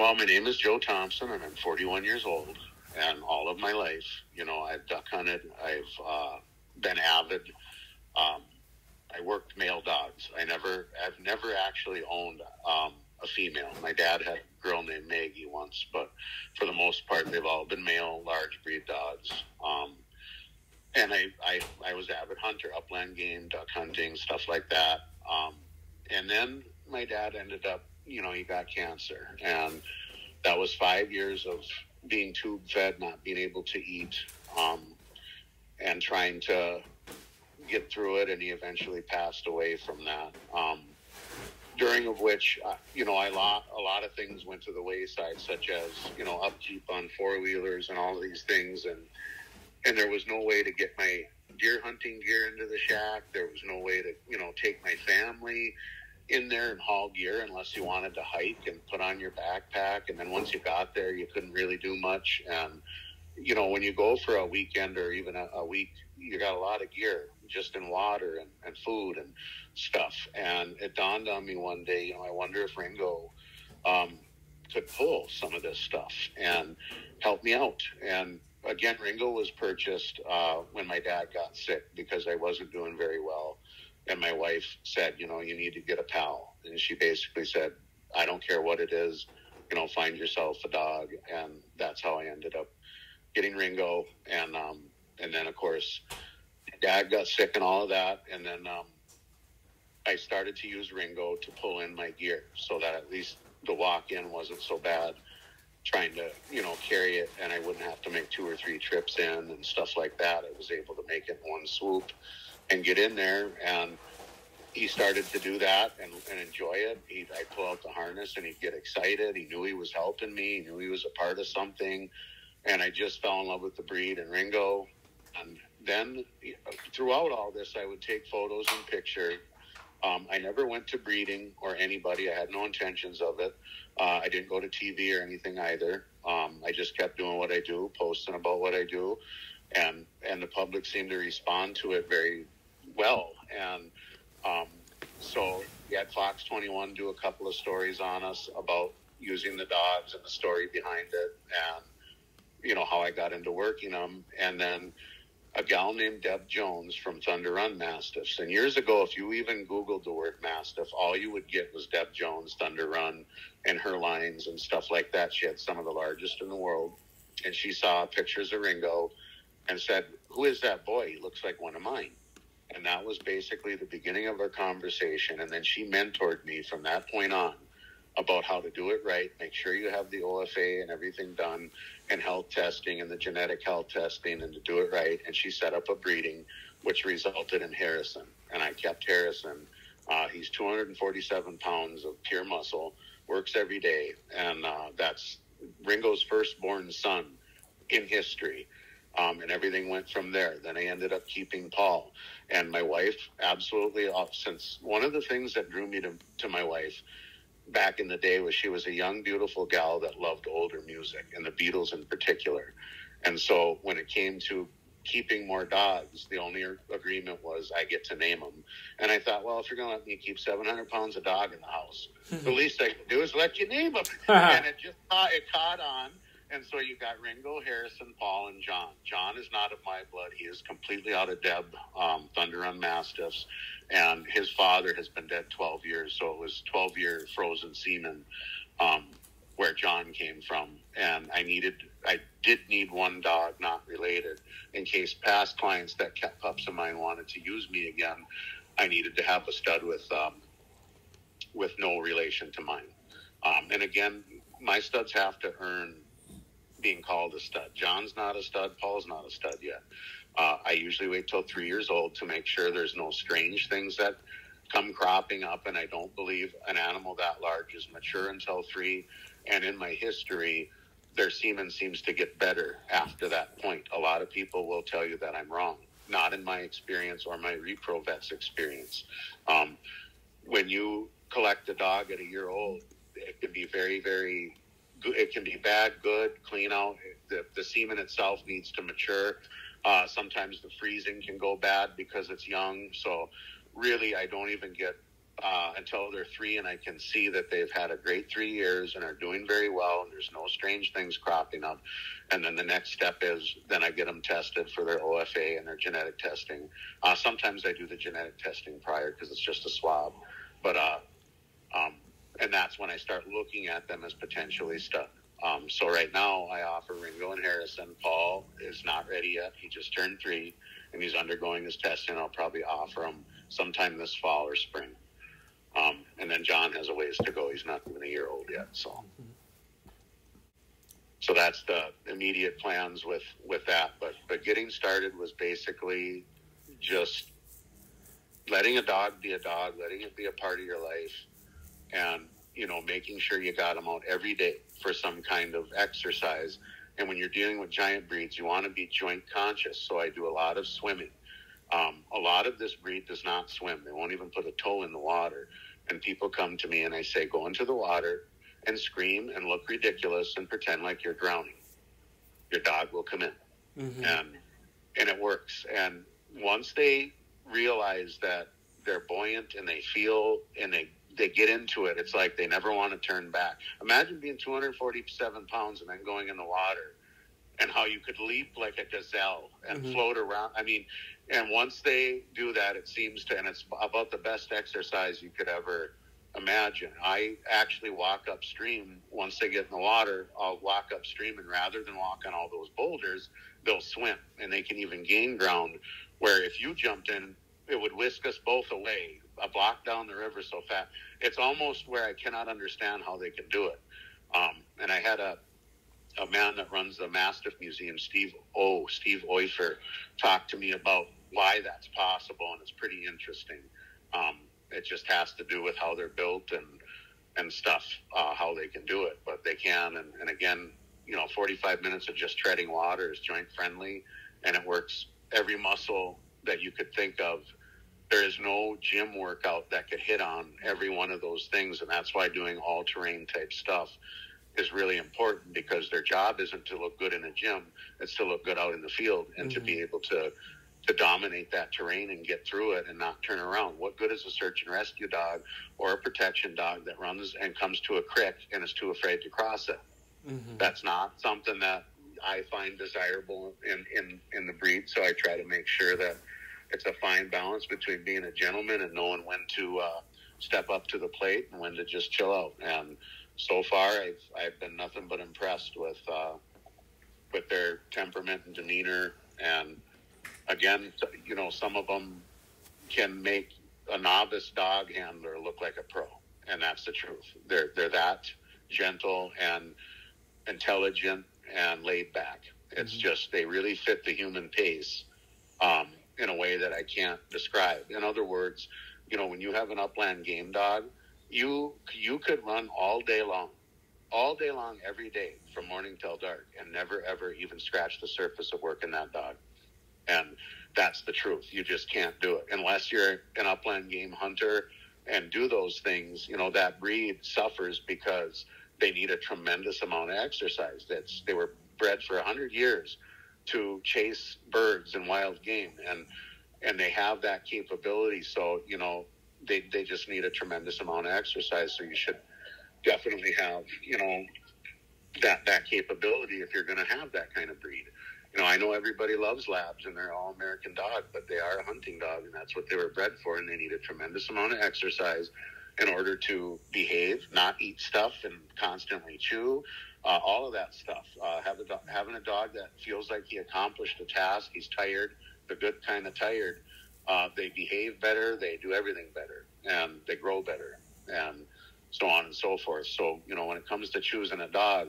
Well, my name is Joe Thompson, and I'm 41 years old. And all of my life, you know, I've duck hunted. I've uh, been avid. Um, I worked male dogs. I never, I've never actually owned um, a female. My dad had a girl named Maggie once, but for the most part, they've all been male, large breed dogs. Um, and I, I, I was avid hunter, upland game, duck hunting, stuff like that. Um, and then my dad ended up, you know, he got cancer, and that was five years of being tube fed, not being able to eat, um, and trying to get through it. And he eventually passed away from that. Um, during of which, uh, you know, I lot a lot of things went to the wayside, such as you know upkeep on four wheelers and all these things, and and there was no way to get my deer hunting gear into the shack. There was no way to you know take my family in there and haul gear unless you wanted to hike and put on your backpack. And then once you got there, you couldn't really do much. And you know, when you go for a weekend or even a, a week, you got a lot of gear just in water and, and food and stuff. And it dawned on me one day, you know, I wonder if Ringo um, could pull some of this stuff and help me out. And again, Ringo was purchased uh, when my dad got sick because I wasn't doing very well. And my wife said, you know, you need to get a pal. And she basically said, I don't care what it is, you know, find yourself a dog. And that's how I ended up getting Ringo. And, um, and then of course, dad got sick and all of that. And then, um, I started to use Ringo to pull in my gear so that at least the walk in wasn't so bad trying to, you know, carry it and I wouldn't have to make two or three trips in and stuff like that. I was able to make it in one swoop and get in there and he started to do that and, and enjoy it. He, I'd pull out the harness and he'd get excited. He knew he was helping me. He knew he was a part of something. And I just fell in love with the breed and Ringo. And then throughout all this, I would take photos and pictures um, I never went to breeding or anybody. I had no intentions of it. Uh, I didn't go to TV or anything either. Um, I just kept doing what I do, posting about what I do, and and the public seemed to respond to it very well. And um, so we had Fox 21 do a couple of stories on us about using the dogs and the story behind it, and you know how I got into working them, and then a gal named Deb Jones from Thunder Run Mastiffs. And years ago, if you even Googled the word Mastiff, all you would get was Deb Jones, Thunder Run, and her lines and stuff like that. She had some of the largest in the world. And she saw pictures of Ringo and said, Who is that boy? He looks like one of mine. And that was basically the beginning of our conversation. And then she mentored me from that point on about how to do it right, make sure you have the OFA and everything done, and health testing and the genetic health testing, and to do it right. And she set up a breeding, which resulted in Harrison. And I kept Harrison. Uh, he's 247 pounds of pure muscle, works every day, and uh, that's Ringo's firstborn son in history. Um, and everything went from there. Then I ended up keeping Paul, and my wife absolutely. Uh, since one of the things that drew me to, to my wife back in the day was she was a young, beautiful gal that loved older music and the Beatles in particular. And so when it came to keeping more dogs, the only agreement was I get to name them. And I thought, well, if you're going to let me keep 700 pounds of dog in the house, the least I can do is let you name them. and it just caught, it caught on. And so you got Ringo, Harrison, Paul, and John. John is not of my blood. He is completely out of Deb, um, Thunder Run Mastiffs and his father has been dead 12 years. So it was 12 year frozen semen um, where John came from. And I needed, I did need one dog not related in case past clients that kept pups of mine wanted to use me again. I needed to have a stud with, um, with no relation to mine. Um, and again, my studs have to earn being called a stud. John's not a stud. Paul's not a stud yet. Uh, I usually wait till three years old to make sure there's no strange things that come cropping up, and I don't believe an animal that large is mature until three. And in my history, their semen seems to get better after that point. A lot of people will tell you that I'm wrong. Not in my experience or my repro vet's experience. Um, when you collect a dog at a year old, it can be very, very. It can be bad, good, clean out. The, the semen itself needs to mature uh, sometimes the freezing can go bad because it's young. So really, I don't even get uh, until they're three, and I can see that they've had a great three years and are doing very well, and there's no strange things cropping up. And then the next step is then I get them tested for their OFA and their genetic testing. Uh, sometimes I do the genetic testing prior because it's just a swab, but uh, that's when I start looking at them as potentially stud. Um, so right now I offer Ringo and Harrison. Paul is not ready yet. He just turned three and he's undergoing his testing. I'll probably offer him sometime this fall or spring. Um, and then John has a ways to go. He's not even a year old yet. So, so that's the immediate plans with, with that. But, but getting started was basically just letting a dog be a dog, letting it be a part of your life and, you know, making sure you got them out every day for some kind of exercise. And when you're dealing with giant breeds, you want to be joint conscious. So I do a lot of swimming. Um, a lot of this breed does not swim. They won't even put a toe in the water. And people come to me and I say, go into the water and scream and look ridiculous and pretend like you're drowning. Your dog will come in. Mm-hmm. And, and it works. And once they realize that they're buoyant and they feel and they they get into it, it's like they never want to turn back. Imagine being 247 pounds and then going in the water and how you could leap like a gazelle and mm-hmm. float around. I mean, and once they do that, it seems to, and it's about the best exercise you could ever imagine. I actually walk upstream once they get in the water. I'll walk upstream, and rather than walk on all those boulders, they'll swim, and they can even gain ground. Where if you jumped in, it would whisk us both away a block down the river so fast. It's almost where I cannot understand how they can do it. Um, and I had a a man that runs the Mastiff Museum, Steve O. Steve Oifer, talk to me about why that's possible, and it's pretty interesting. Um, it just has to do with how they're built and and stuff, uh, how they can do it, but they can. And, and again, you know, 45 minutes of just treading water is joint friendly, and it works every muscle that you could think of there is no gym workout that could hit on every one of those things. And that's why doing all terrain type stuff is really important because their job isn't to look good in a gym, it's to look good out in the field and mm-hmm. to be mm-hmm. able to to dominate that terrain and get through it and not turn around. What good is a search and rescue dog or a protection dog that runs and comes to a creek and is too afraid to cross it? Mm-hmm. That's not something that I find desirable in, in, in the breed. So I try to make sure that it's a fine balance between being a gentleman and knowing when to uh, step up to the plate and when to just chill out. And so far, I've I've been nothing but impressed with uh, with their temperament and demeanor. And again, you know, some of them can make a novice dog handler look like a pro, and that's the truth. They're they're that gentle and intelligent and laid back. It's mm-hmm. just they really fit the human pace. Um, in a way that I can't describe. In other words, you know, when you have an upland game dog, you you could run all day long, all day long, every day from morning till dark, and never ever even scratch the surface of working that dog. And that's the truth. You just can't do it unless you're an upland game hunter and do those things. You know, that breed suffers because they need a tremendous amount of exercise. That's they were bred for a hundred years to chase birds and wild game and and they have that capability. So you know they they just need a tremendous amount of exercise. So you should definitely have you know that that capability if you're going to have that kind of breed. You know i know everybody loves labs and they're all american dog but they are a hunting dog and that's what they were bred for and they need a tremendous amount of exercise in order to behave not eat stuff and constantly chew uh, all of that stuff. Uh, have a do- having a dog that feels like he accomplished a task, he's tired, the good kind of tired. Uh, they behave better, they do everything better, and they grow better, and so on and so forth. So, you know, when it comes to choosing a dog,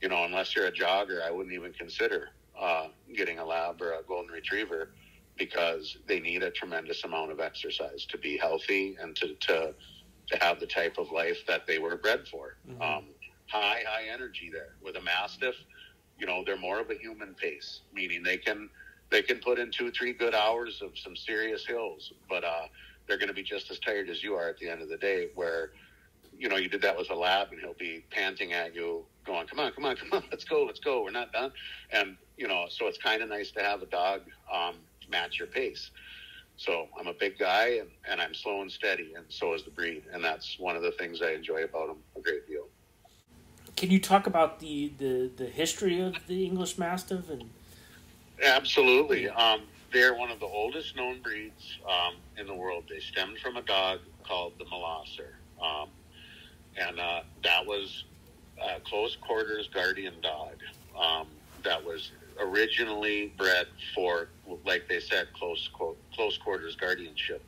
you know, unless you're a jogger, I wouldn't even consider uh, getting a lab or a golden retriever because they need a tremendous amount of exercise to be healthy and to, to, to have the type of life that they were bred for. Mm-hmm. Um, high, high energy there. With a Mastiff, you know, they're more of a human pace, meaning they can they can put in two, three good hours of some serious hills, but uh, they're going to be just as tired as you are at the end of the day. Where, you know, you did that with a lab, and he'll be panting at you, going, "Come on, come on, come on, let's go, let's go. We're not done." And you know, so it's kind of nice to have a dog um, match your pace. So I'm a big guy and, and I'm slow and steady, and so is the breed. And that's one of the things I enjoy about them a great deal. Can you talk about the, the, the history of the English Mastiff? and? Absolutely. Um, they're one of the oldest known breeds um, in the world. They stemmed from a dog called the Molosser. Um, and uh, that was a close quarters guardian dog um, that was originally bred for, like they said, close close quarters guardianship.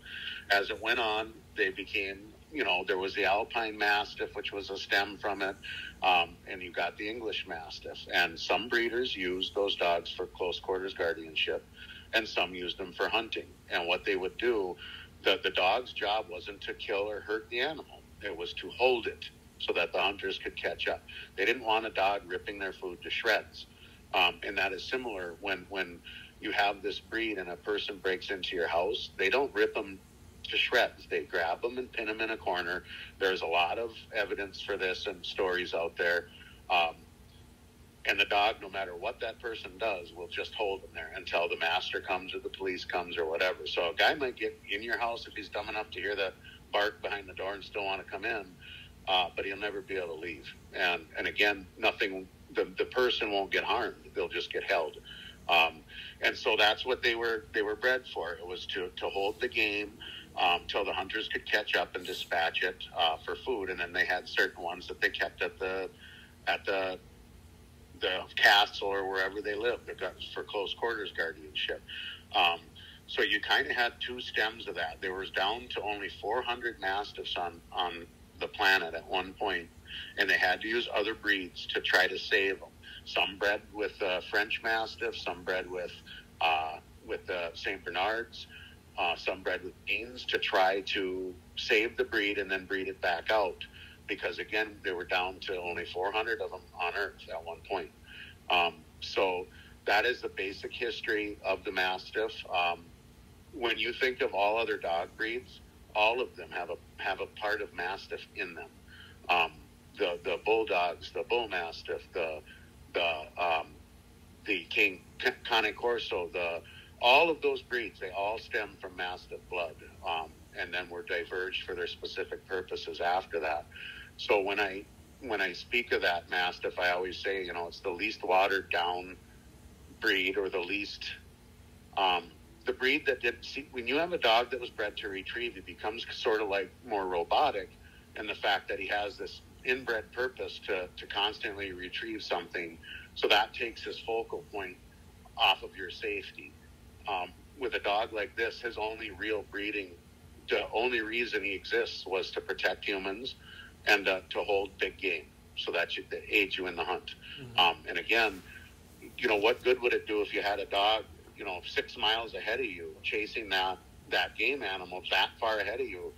As it went on, they became, you know, there was the Alpine Mastiff, which was a stem from it, um, and you got the English Mastiff. And some breeders used those dogs for close quarters guardianship, and some used them for hunting. And what they would do, the the dog's job wasn't to kill or hurt the animal; it was to hold it so that the hunters could catch up. They didn't want a dog ripping their food to shreds. Um, and that is similar when when you have this breed and a person breaks into your house. They don't rip them to shreds. They grab them and pin them in a corner. There's a lot of evidence for this and stories out there. Um, and the dog, no matter what that person does, will just hold them there until the master comes or the police comes or whatever. So a guy might get in your house if he's dumb enough to hear the bark behind the door and still want to come in, uh, but he'll never be able to leave. And and again, nothing the, the person won't get harmed. They'll just get held. Um, and so that's what they were they were bred for. It was to, to hold the game um, till the hunters could catch up and dispatch it uh, for food. And then they had certain ones that they kept at the at the the castle or wherever they lived for close quarters guardianship. Um, so you kind of had two stems of that. There was down to only 400 mastiffs on on the planet at one point and they had to use other breeds to try to save them. Some bred with uh, French Mastiff, some bred with uh, with uh, Saint Bernards, uh, some bred with beans to try to save the breed and then breed it back out. Because again, they were down to only 400 of them on Earth at one point. Um, so that is the basic history of the Mastiff. Um, when you think of all other dog breeds, all of them have a have a part of Mastiff in them. Um, the the bulldogs, the bull mastiff, the the um, the King Cane Corso, the all of those breeds, they all stem from mastiff blood, um, and then were diverged for their specific purposes after that. So when I when I speak of that mastiff, I always say, you know, it's the least watered down breed or the least um, the breed that did see when you have a dog that was bred to retrieve, it becomes sort of like more robotic, and the fact that he has this inbred purpose to, to constantly retrieve something. So that takes his focal point off of your safety. Um, with a dog like this, his only real breeding, the only reason he exists was to protect humans and uh, to hold big game so that you, that aid you in the hunt. Mm-hmm. Um, and again, you know, what good would it do if you had a dog, you know, six miles ahead of you chasing that, that game animal that far ahead of you?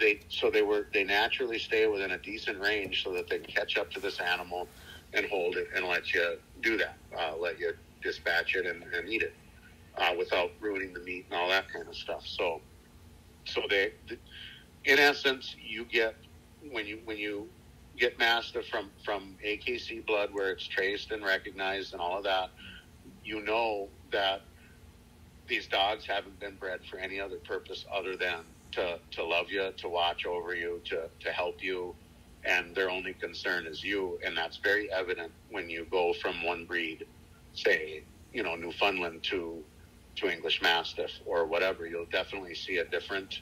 they so they were they naturally stay within a decent range so that they can catch up to this animal and hold it and let you do that, uh, let you dispatch it and, and eat it uh, without ruining the meat and all that kind of stuff. So, so they, in essence, you get when you when you get Mastiff from from AKC blood where it's traced and recognized and all of that, you know that these dogs haven't been bred for any other purpose other than to, to love you, to watch over you, to, to help you, and their only concern is you. And that's very evident when you go from one breed, say, you know, Newfoundland to to English Mastiff or whatever. You'll definitely see a different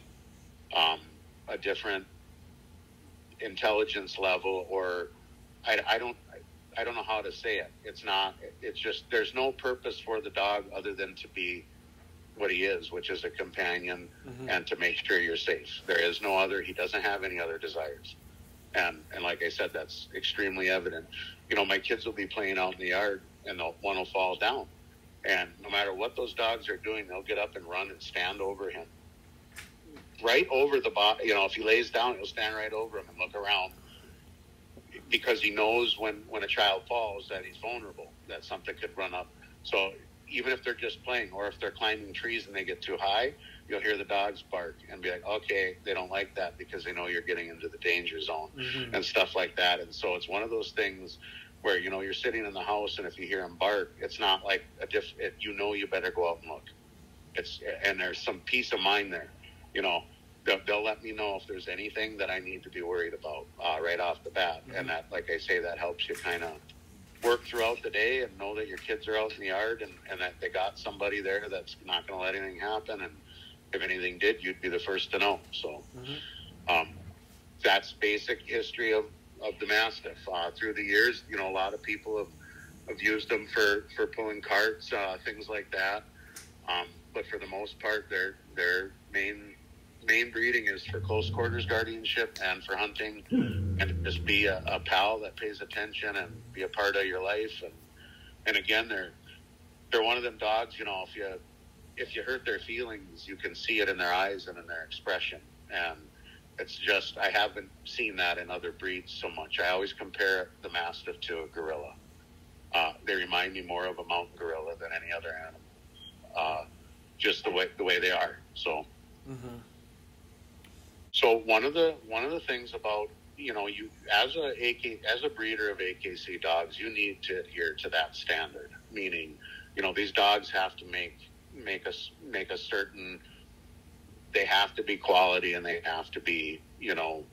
um, a different intelligence level, or I, I don't. I don't know how to say it. It's not. It's just there's no purpose for the dog other than to be what he is, which is a companion, mm-hmm. and to make sure you're safe. There is no other. He doesn't have any other desires, and and like I said, that's extremely evident. You know, my kids will be playing out in the yard, and the one will fall down, and no matter what those dogs are doing, they'll get up and run and stand over him, right over the body. You know, if he lays down, he'll stand right over him and look around because he knows when when a child falls that he's vulnerable, that something could run up. So even if they're just playing or if they're climbing trees and they get too high, you'll hear the dogs bark and be like, okay, they don't like that because they know you're getting into the danger zone mm-hmm. and stuff like that. And so it's one of those things where, you know, you're sitting in the house and if you hear them bark, it's not like a diff, it, you know, you better go out and look. it's and there's some peace of mind there. You know, they'll, they'll let me know if there's anything that I need to be worried about uh, right off the bat, and that, like I say, that helps you kind of work throughout the day and know that your kids are out in the yard and, and that they got somebody there that's not going to let anything happen. And if anything did, you'd be the first to know. So mm-hmm. um, that's basic history of, of the Mastiff. Uh, through the years, you know, a lot of people have, have used them for, for pulling carts, uh, things like that. Um, but for the most part, their their main main breeding is for close quarters guardianship and for hunting, and just be a, a pal that pays attention and be a part of your life. And and again, they're they're one of them dogs. You know, if you if you hurt their feelings, you can see it in their eyes and in their expression. And it's just I haven't seen that in other breeds so much. I always compare the mastiff to a gorilla. Uh, they remind me more of a mountain gorilla than any other animal. Uh, just the way the way they are. So, mm-hmm. so one of the one of the things about you know you as a AK as a breeder of AKC dogs, you need to adhere to that standard. Meaning, you know, these dogs have to make make us make a certain. They have to be quality, and they have to be you know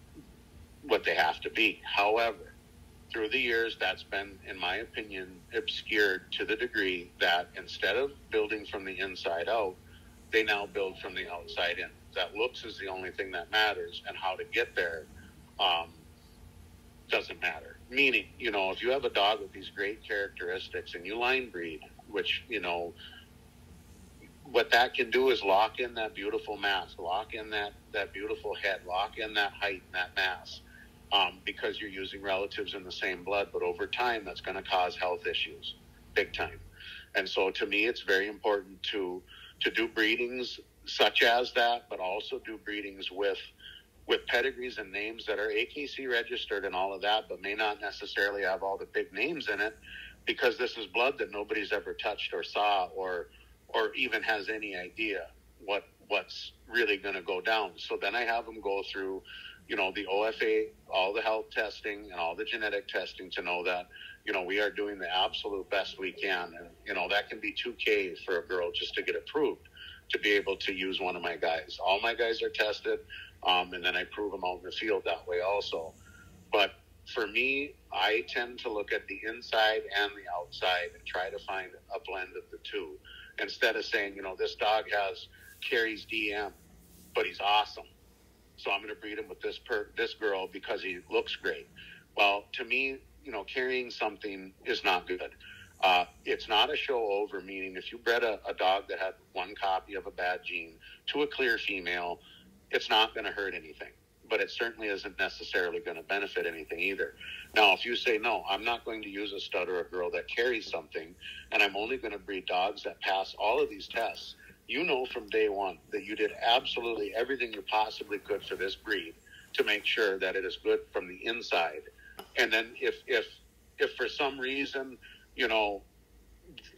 what they have to be. However, through the years, that's been, in my opinion, obscured to the degree that instead of building from the inside out, they now build from the outside in. That looks is the only thing that matters, and how to get there um, doesn't matter. Meaning, you know, if you have a dog with these great characteristics and you line breed, which, you know, what that can do is lock in that beautiful mass, lock in that, that beautiful head, lock in that height and that mass um, because you're using relatives in the same blood. But over time, that's going to cause health issues, big time. And so, to me, it's very important to to do breedings such as that, but also do breedings with with pedigrees and names that are AKC registered and all of that, but may not necessarily have all the big names in it, because this is blood that nobody's ever touched or saw or or even has any idea what what's really going to go down. So then I have them go through you know, the OFA, all the health testing and all the genetic testing to know that, you know, we are doing the absolute best we can. And, you know, that can be 2K for a girl just to get approved to be able to use one of my guys. All my guys are tested, um, and then I prove them out in the field that way also. But for me, I tend to look at the inside and the outside and try to find a blend of the two instead of saying, you know, this dog has carries DM, but he's awesome so I'm going to breed him with this per this girl because he looks great. Well, to me, you know, carrying something is not good. Uh, it's not a show over, meaning if you bred a, a dog that had one copy of a bad gene to a clear female, it's not going to hurt anything but it certainly isn't necessarily going to benefit anything either. Now, if you say, no, I'm not going to use a stud or a girl that carries something, and I'm only going to breed dogs that pass all of these tests, you know from day one that you did absolutely everything you possibly could for this breed to make sure that it is good from the inside. And then if if if for some reason, you know,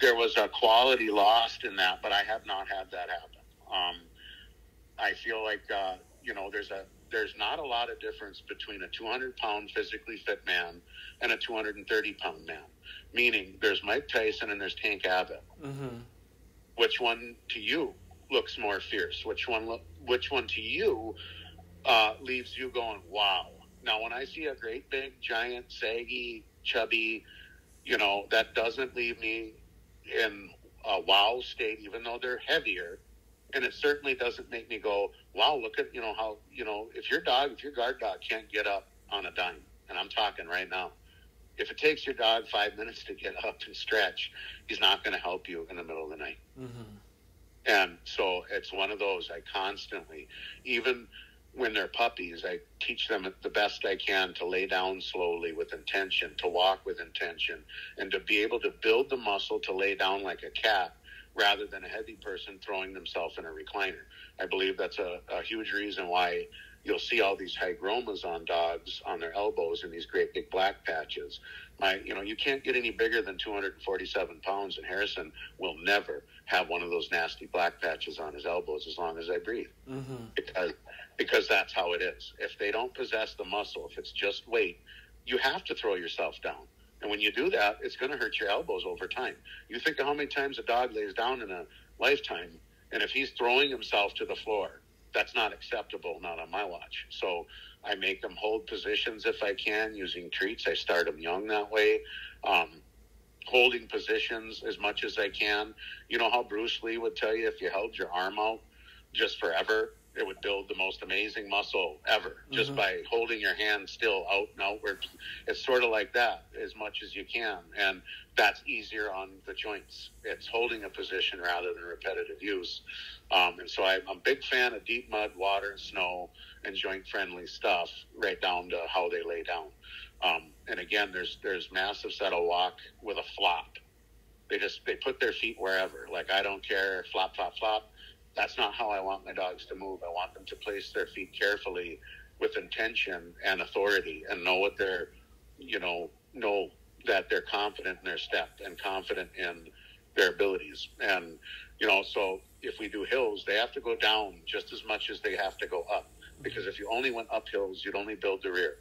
there was a quality lost in that, but I have not had that happen. Um, I feel like uh, you know there's a there's not a lot of difference between a 200 pound physically fit man and a 230 pound man. Meaning, there's Mike Tyson and there's Tank Abbott. Mm-hmm which one to you looks more fierce? Which one look, which one to you uh, leaves you going, wow? Now, when I see a great big, giant, saggy, chubby, you know, that doesn't leave me in a wow state, even though they're heavier. And it certainly doesn't make me go, wow, look at, you know, how, you know, if your dog, if your guard dog can't get up on a dime, and I'm talking right now, if it takes your dog five minutes to get up and stretch, he's not going to help you in the middle of the night. Mm-hmm. And so it's one of those I constantly, even when they're puppies, I teach them the best I can to lay down slowly with intention, to walk with intention, and to be able to build the muscle to lay down like a cat rather than a heavy person throwing themselves in a recliner. I believe that's a, a huge reason why you'll see all these hygromas on dogs on their elbows and these great big black patches. My, you know, you can't get any bigger than 247 pounds, and Harrison will never have one of those nasty black patches on his elbows as long as I breathe, mm-hmm. because because that's how it is. If they don't possess the muscle, if it's just weight, you have to throw yourself down. And when you do that, it's going to hurt your elbows over time. You think of how many times a dog lays down in a lifetime And if he's throwing himself to the floor, that's not acceptable, not on my watch. So I make them hold positions if I can using treats. I start them young that way. Um, holding positions as much as I can. You know how Bruce Lee would tell you if you held your arm out just forever, it would build the most amazing muscle ever just mm-hmm. by holding your hand still out and outward. It's sort of like that as much as you can. And that's easier on the joints. It's holding a position rather than repetitive use. Um, and so I'm a big fan of deep mud, water, snow, and joint friendly stuff right down to how they lay down. Um, and again, there's there's mastiffs that'll walk with a flop. They just they put their feet wherever. Like I don't care, flop, flop, flop. That's not how I want my dogs to move. I want them to place their feet carefully with intention and authority and know what they're, you know, know that they're confident in their step and confident in their abilities. And, you know, so if we do hills, they have to go down just as much as they have to go up. Because if you only went up hills, you'd only build the rear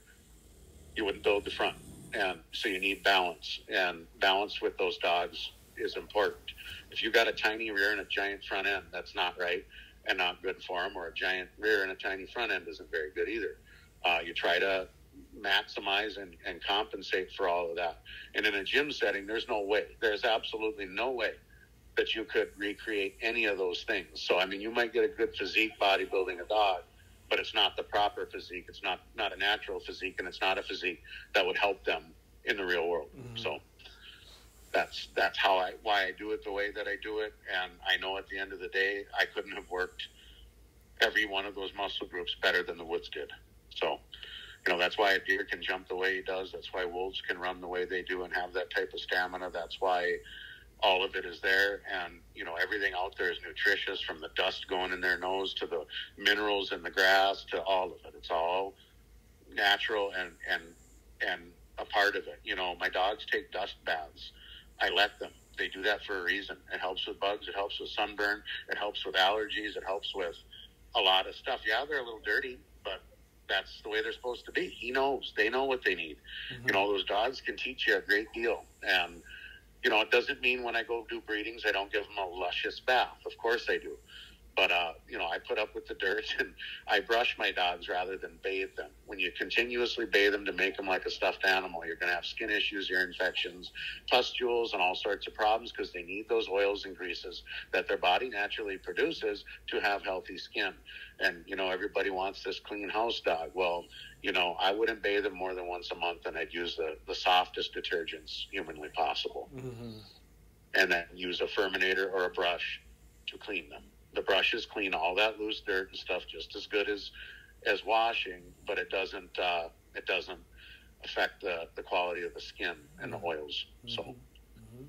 you wouldn't build the front. And so you need balance, and balance with those dogs is important. If you've got a tiny rear and a giant front end, that's not right and not good for them, or a giant rear and a tiny front end isn't very good either. Uh, you try to maximize and, and compensate for all of that. And in a gym setting, there's no way, there's absolutely no way that you could recreate any of those things. So, I mean, you might get a good physique bodybuilding a dog, but it's not the proper physique. It's not not a natural physique, and it's not a physique that would help them in the real world. Mm-hmm. So that's that's how I why I do it the way that I do it, and I know at the end of the day, I couldn't have worked every one of those muscle groups better than the Woods did. So. You know, that's why a deer can jump the way he does. That's why wolves can run the way they do and have that type of stamina. That's why all of it is there and you know everything out there is nutritious from the dust going in their nose to the minerals in the grass to all of it it's all natural and and and a part of it you know my dogs take dust baths i let them. They do that for a reason. It helps with bugs. It helps with sunburn. It helps with allergies. It helps with a lot of stuff. Yeah they're a little dirty but that's the way they're supposed to be. He knows. They know what they need. Mm-hmm. you know those dogs can teach you a great deal. And you know, it doesn't mean when I go do breedings, I don't give them a luscious bath. Of course I do. But, uh, you know, I put up with the dirt and I brush my dogs rather than bathe them. When you continuously bathe them to make them like a stuffed animal, you're going to have skin issues, ear infections, pustules, and all sorts of problems because they need those oils and greases that their body naturally produces to have healthy skin. And, you know, everybody wants this clean house dog. Well, you know, I wouldn't bathe them more than once a month, and I'd use the, the softest detergents humanly possible. Mm-hmm. And then use a Furminator or a brush to clean them. The brushes clean all that loose dirt and stuff just as good as as washing, but it doesn't uh, it doesn't affect the, the quality of the skin and the oils. Mm-hmm. So mm-hmm.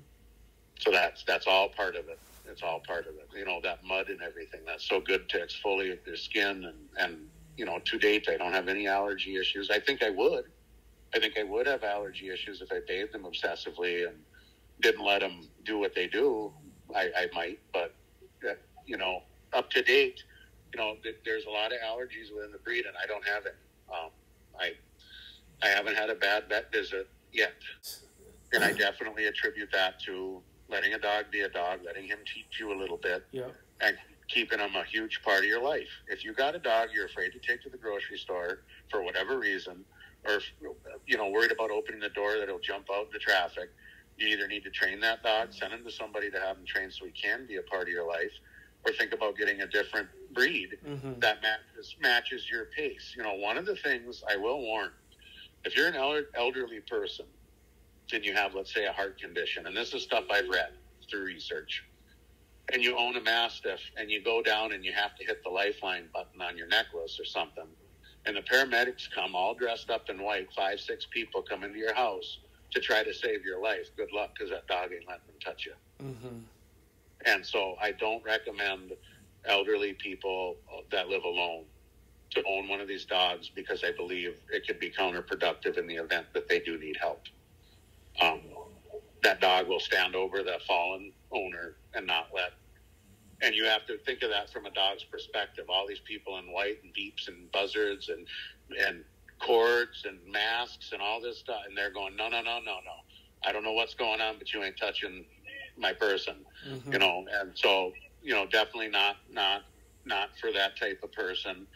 so that's that's all part of it. It's all part of it. You know, that mud and everything. That's so good to exfoliate their skin and, and you know, to date, I don't have any allergy issues. I think I would. I think I would have allergy issues if I bathed them obsessively and didn't let them do what they do. I, I might, but you know, up to date, you know, th- there's a lot of allergies within the breed, and I don't have it. Um, I I haven't had a bad vet visit yet, and I definitely attribute that to letting a dog be a dog, letting him teach you a little bit, yeah. and keeping him a huge part of your life. If you got a dog you're afraid to take to the grocery store for whatever reason, or you know worried about opening the door that he'll jump out the traffic, you either need to train that dog, send him to somebody to have him trained so he can be a part of your life, or think about getting a different breed mm-hmm. that matches matches your pace. You know, one of the things I will warn: if you're an elderly person and you have, let's say, a heart condition, and this is stuff I've read through research and you own a mastiff and you go down and you have to hit the lifeline button on your necklace or something and the paramedics come all dressed up in white five six people come into your house to try to save your life good luck because that dog ain't letting them touch you mm-hmm. And so i don't recommend elderly people that live alone to own one of these dogs because i believe it could be counterproductive in the event that they do need help um, that dog will stand over the fallen owner and not let and you have to think of that from a dog's perspective. All these people in white and beeps and buzzards and and cords and masks and all this stuff, and they're going, no, no, no, no, no. I don't know what's going on, but you ain't touching my person, mm-hmm. you know. And so you know, definitely not not not for that type of person.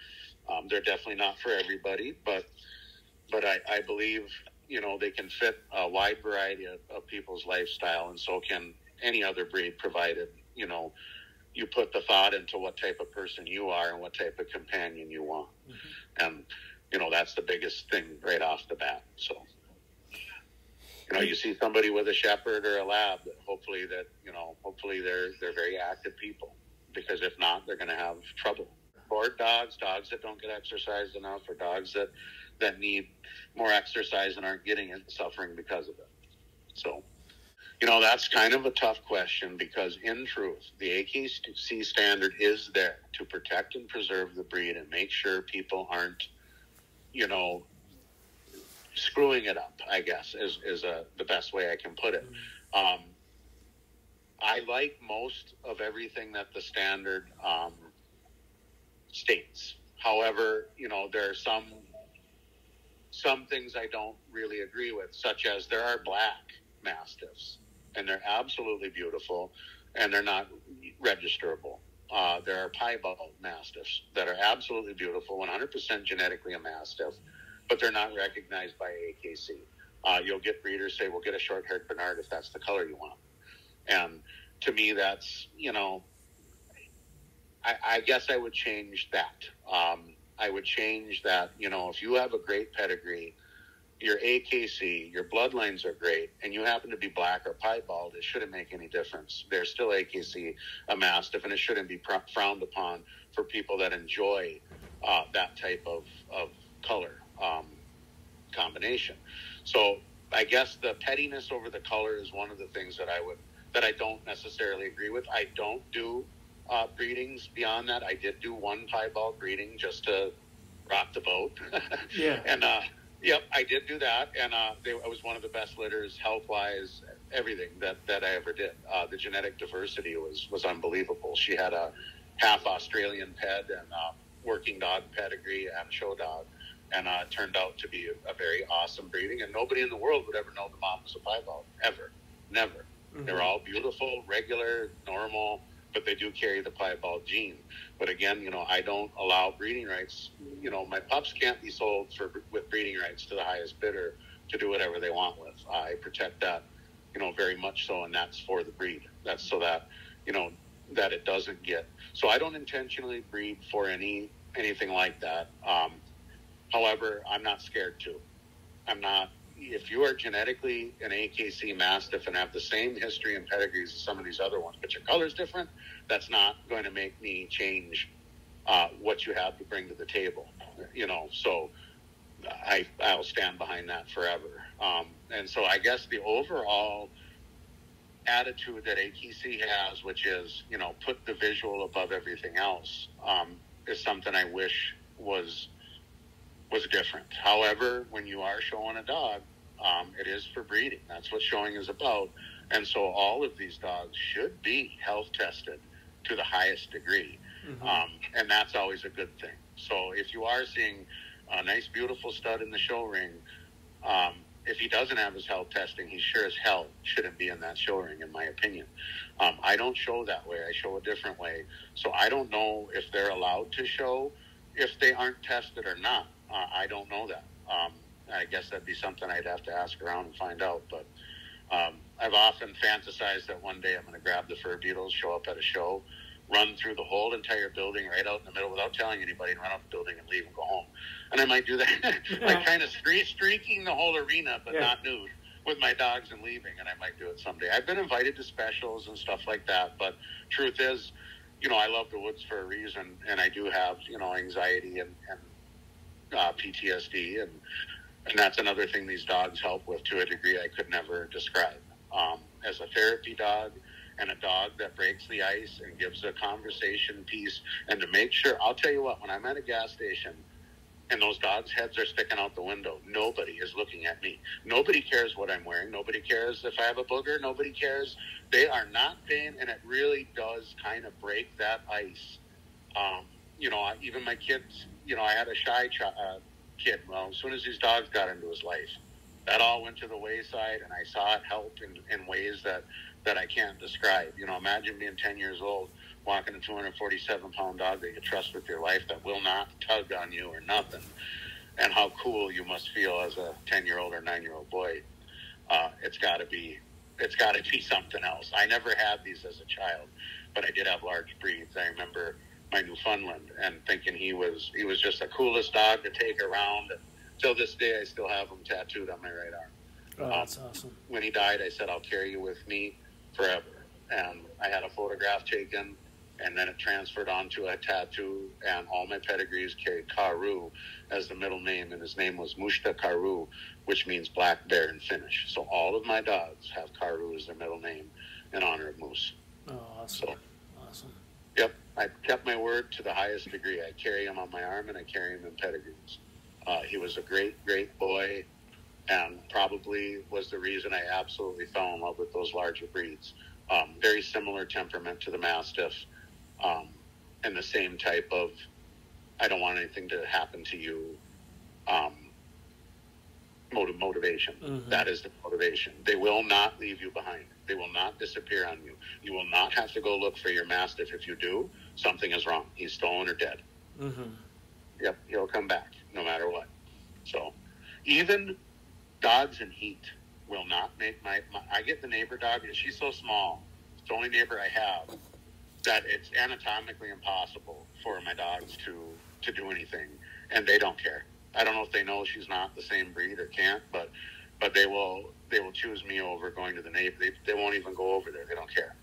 Um, they're definitely not for everybody, but but I, I believe you know they can fit a wide variety of, of people's lifestyle, and so can any other breed, provided you know you put the thought into what type of person you are and what type of companion you want. Mm-hmm. And, you know, that's the biggest thing right off the bat. So, you know, you see somebody with a shepherd or a lab, hopefully that, you know, hopefully they're, they're very active people because if not, they're going to have trouble. Bored dogs, dogs that don't get exercised enough or dogs that, that need more exercise and aren't getting it, suffering because of it. So, you know, that's kind of a tough question because, in truth, the AKC standard is there to protect and preserve the breed and make sure people aren't, you know, screwing it up. I guess is is a, the best way I can put it. Um, I like most of everything that the standard um, states. However, you know, there are some some things I don't really agree with, such as there are black mastiffs and they're absolutely beautiful, and they're not registerable. Uh, there are piebald mastiffs that are absolutely beautiful, 100% genetically a mastiff, but they're not recognized by AKC. Uh, you'll get breeders say, "Well, get a short-haired Bernard if that's the color you want," and to me, that's you know, I, I guess I would change that. Um, I would change that. You know, if you have a great pedigree your AKC, your bloodlines are great, and you happen to be black or piebald, it shouldn't make any difference. They're still AKC, a mastiff, and it shouldn't be pr- frowned upon for people that enjoy uh, that type of, of color um, combination. So I guess the pettiness over the color is one of the things that I would that I don't necessarily agree with. I don't do uh, breedings beyond that. I did do one piebald breeding just to rock the boat. yeah. and uh, Yep, I did do that, and uh, they, it was one of the best litters, health wise, everything that, that I ever did. Uh, the genetic diversity was was unbelievable. She had a half Australian ped and uh, working dog pedigree and show dog, and uh, turned out to be a, a, very awesome breeding. And nobody in the world would ever know the mom was a piebald ever, never. Mm-hmm. They're all beautiful, regular, normal but they do carry the piebald gene. But again, you know, I don't allow breeding rights. You know, my pups can't be sold for with breeding rights to the highest bidder to do whatever they want with. I protect that, you know, very much so, and that's for the breed. That's so that, you know, that it doesn't get. So I don't intentionally breed for any anything like that. Um, however, I'm not scared to. I'm not if you are genetically an AKC Mastiff and have the same history and pedigrees as some of these other ones, but your color's different, that's not going to make me change uh, what you have to bring to the table. You know, so I I'll stand behind that forever. Um, and so I guess the overall attitude that AKC has, which is you know put the visual above everything else, um, is something I wish was was different. However, when you are showing a dog, um, it is for breeding. That's what showing is about. And so all of these dogs should be health tested to the highest degree. Mm-hmm. Um, and that's always a good thing. So if you are seeing a nice, beautiful stud in the show ring, um, if he doesn't have his health testing, he sure as hell shouldn't be in that show ring, in my opinion. Um, I don't show that way. I show a different way. So I don't know if they're allowed to show if they aren't tested or not. Uh, I don't know that. Um, I guess that'd be something I'd have to ask around and find out. But um, I've often fantasized that one day I'm going to grab the Fur Beatles, show up at a show, run through the whole entire building right out in the middle without telling anybody, and run out the building and leave and go home. And I might do that, like kind of streak, streaking the whole arena, but yeah. not nude with my dogs and leaving. And I might do it someday. I've been invited to specials and stuff like that, but truth is, you know, I love the woods for a reason, and I do have, you know, anxiety and, and uh, PTSD, and and that's another thing these dogs help with to a degree I could never describe. Um, as a therapy dog and a dog that breaks the ice and gives a conversation piece, and to make sure, I'll tell you what, when I'm at a gas station and those dogs' heads are sticking out the window, nobody is looking at me. Nobody cares what I'm wearing. Nobody cares if I have a booger. Nobody cares. They are not paying, and it really does kind of break that ice. Um, you know, even my kids you know, I had a shy ch- uh, kid. Well, as soon as these dogs got into his life, that all went to the wayside, and I saw it help in, in ways that that I can't describe. You know, imagine being 10 years old, walking a 247 pound dog that you trust with your life that will not tug on you or nothing, and how cool you must feel as a 10 year old or 9 year old boy. Uh, it's got to be it's got to be something else. I never had these as a child, but I did have large breeds. I remember my Newfoundland and thinking he was he was just the coolest dog to take around. And till this day, I still have him tattooed on my right arm. Oh, that's um, awesome. When he died, I said, "I'll carry you with me forever." And I had a photograph taken, and then it transferred onto a tattoo. And all my pedigrees carried Karu as the middle name, and his name was Mushta Karu, which means black bear in Finnish. So all of my dogs have Karu as their middle name in honor of Moose. Oh, awesome! So, awesome. Yep, I kept my word to the highest degree. I carry him on my arm, and I carry him in pedigrees. Uh, he was a great, great boy, and probably was the reason I absolutely fell in love with those larger breeds. Um, very similar temperament to the Mastiff, um, and the same type of I don't want anything to happen to you um, motive, motivation. Mm-hmm. That is the motivation. They will not leave you behind. They will not disappear on you. You will not have to go look for your Mastiff. If you do, something is wrong. He's stolen or dead. Mm-hmm. Yep, he'll come back no matter what. So, even dogs in heat will not make my, my I get the neighbor dog, and she's so small. It's the only neighbor I have that it's anatomically impossible for my dogs to to do anything, and they don't care. I don't know if they know she's not the same breed or can't, but but they will they will choose me over going to the neighbor. They, they won't even go over there. They don't care.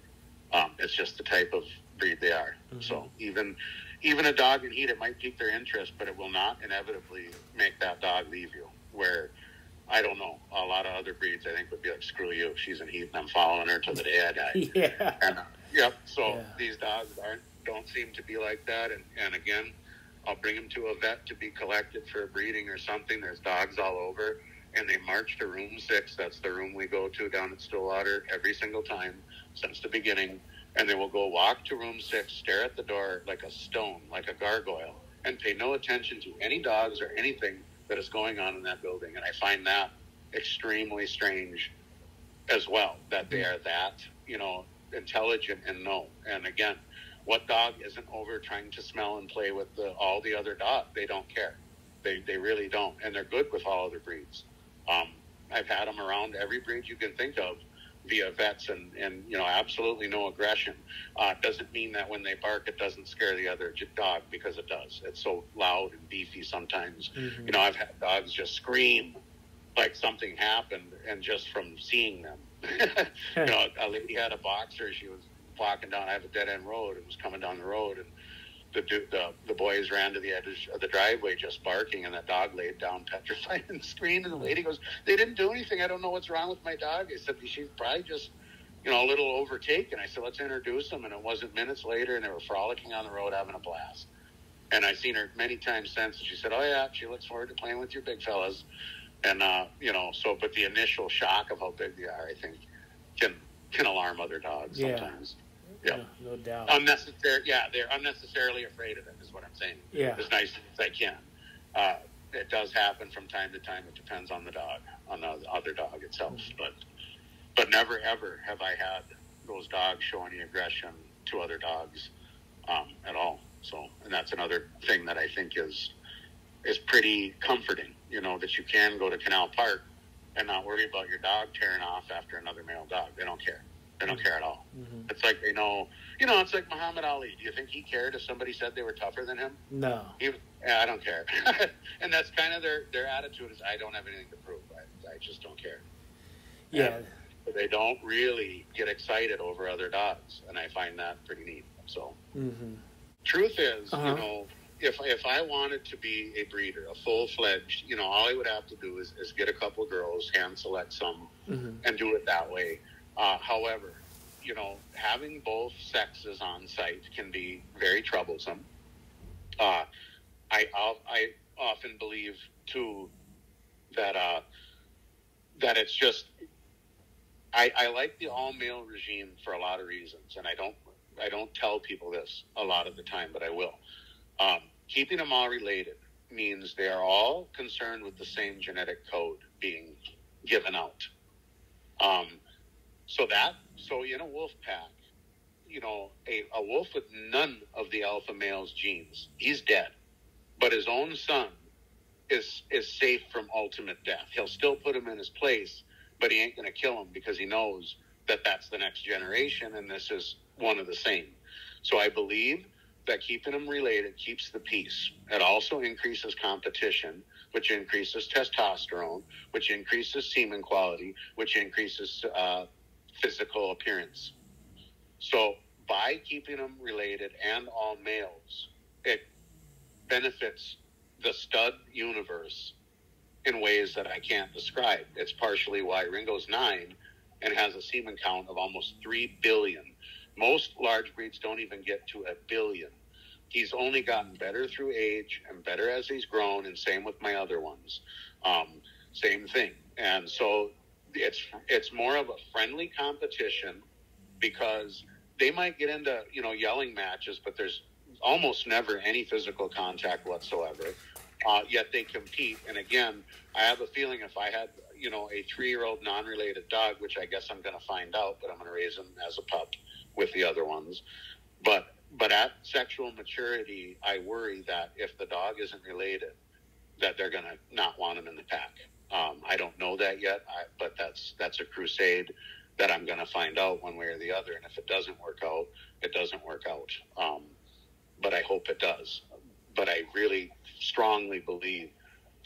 Um, it's just the type of breed they are. Mm-hmm. So even even a dog in heat, it might pique their interest, but it will not inevitably make that dog leave you. Where I don't know, a lot of other breeds I think would be like, screw you she's in heat and I'm following her till the day I die. yeah. And, uh, yep. So yeah. these dogs aren't don't seem to be like that. And and again, I'll bring them to a vet to be collected for breeding or something. There's dogs all over, and they march to room six. That's the room we go to down at Stillwater every single time since the beginning. And they will go walk to room six, stare at the door like a stone, like a gargoyle, and pay no attention to any dogs or anything that is going on in that building. And I find that extremely strange as well, that they are that, you know, intelligent and know. And again, what dog isn't over trying to smell and play with the, all the other dogs? They don't care. They, they really don't. And they're good with all other breeds. Um, I've had them around every breed you can think of via vets and, and you know, absolutely no aggression. Uh, doesn't mean that when they bark, it doesn't scare the other dog because it does. It's so loud and beefy sometimes. Mm-hmm. You know, I've had dogs just scream like something happened and just from seeing them. you know, a lady had a boxer. She was walking down. I have a dead end road and was coming down the road, and the the the boys ran to the edge of the driveway just barking, and that dog laid down petrified and screamed. And the lady goes, "They didn't do anything. I don't know what's wrong with my dog." I said, "She's probably just." You know, a little overtaken. I said, let's introduce them. And it wasn't minutes later, and they were frolicking on the road having a blast. And I've seen her many times since. And she said, oh, yeah, she looks forward to playing with your big fellas. And, uh, you know, so, but the initial shock of how big they are, I think, can can alarm other dogs yeah. sometimes. Yeah, no, no doubt. Unnecessary. Yeah, they're unnecessarily afraid of it. Is what I'm saying. Yeah, as nice as I can. Uh, it does happen from time to time. It depends on the dog, on the other dog itself. Mm-hmm. But but never ever have I had those dogs show any aggression to other dogs um, at all. So, and that's another thing that I think is is pretty comforting. You know that you can go to Canal Park and not worry about your dog tearing off after another male dog. They don't care. They don't care at all. Mm-hmm. It's like they know, you know, it's like Muhammad Ali. Do you think he cared if somebody said they were tougher than him? No. He, yeah, I don't care. and that's kind of their, their attitude is I don't have anything to prove. I, I just don't care. Yeah. And they don't really get excited over other dogs. And I find that pretty neat. So, mm-hmm. truth is, uh-huh. you know, if if I wanted to be a breeder, a full fledged, you know, all I would have to do is, is get a couple girls, hand select some, mm-hmm. and do it that way. Uh, however, you know, having both sexes on site can be very troublesome. Uh, I I often believe too that uh, that it's just I, I like the all male regime for a lot of reasons, and I don't I don't tell people this a lot of the time, but I will. Um, keeping them all related means they are all concerned with the same genetic code being given out. Um, so that so in a wolf pack, you know, a, a wolf with none of the alpha male's genes. He's dead, but his own son is is safe from ultimate death. He'll still put him in his place, but he ain't going to kill him because he knows that that's the next generation, and this is one of the same. So I believe that keeping them related keeps the peace. It also increases competition, which increases testosterone, which increases semen quality, which increases uh, physical appearance. So by keeping them related and all males, it benefits the stud universe in ways that I can't describe. It's partially why Ringo's nine and has a semen count of almost 3 billion. Most large breeds don't even get to a billion. He's only gotten better through age and better as he's grown, and same with my other ones. Um, same thing. And so it's it's more of a friendly competition because they might get into you know yelling matches, but there's almost never any physical contact whatsoever. Uh, yet they compete. And again, I have a feeling if I had, you know, a three-year-old non-related dog, which I guess I'm going to find out, but I'm going to raise him as a pup with the other ones. But but at sexual maturity, I worry that if the dog isn't related, that they're going to not want him in the pack. Um, I don't know that yet, I, but that's that's a crusade that I'm going to find out one way or the other. And if it doesn't work out, it doesn't work out. Um, but I hope it does. But I really strongly believe